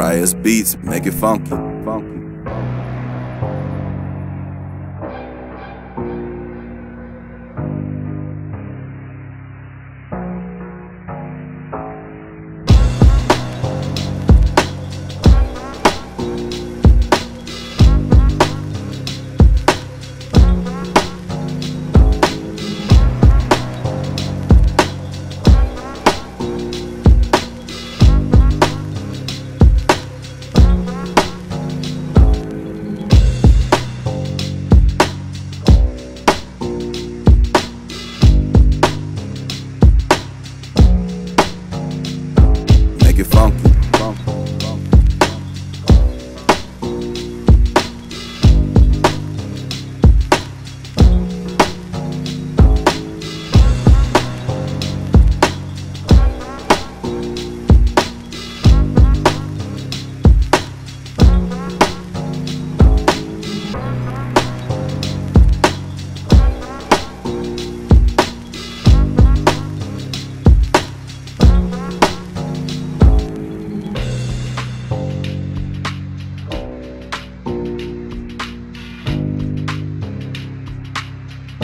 Riot's beats, make it funky. funky.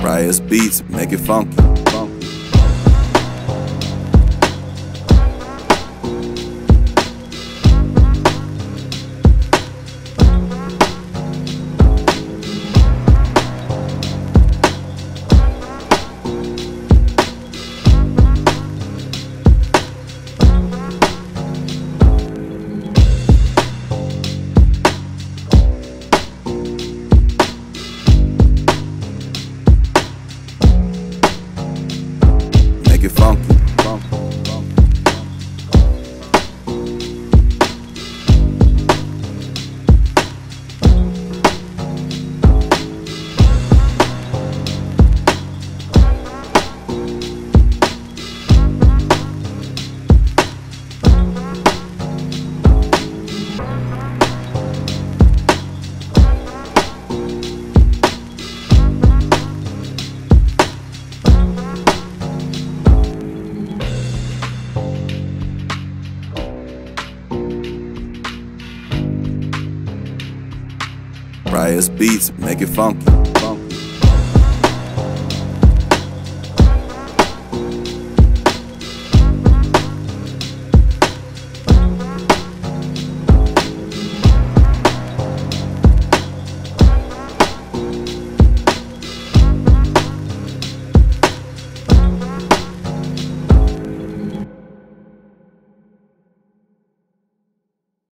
Riot's beats, make it funky. Riot's beats, make it funky.